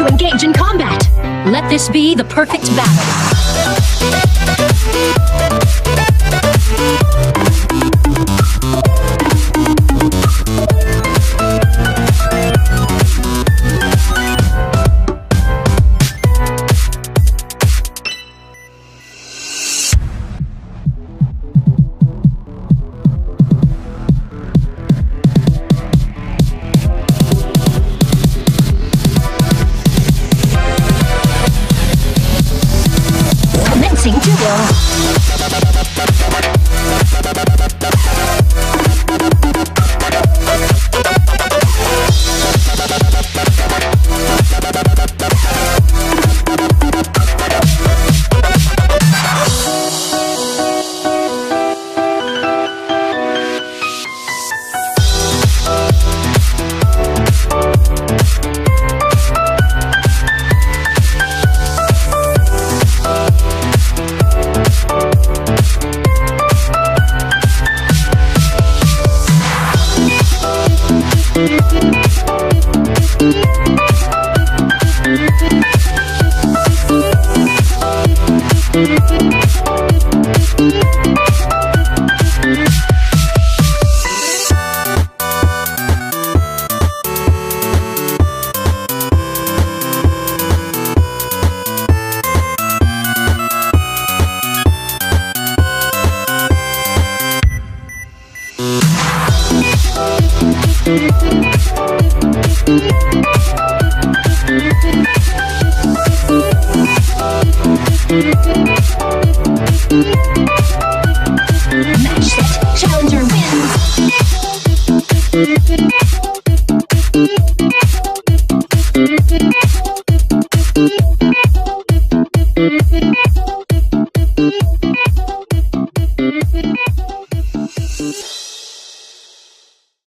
to engage in combat. Let this be the perfect battle. 行之流。Thank you.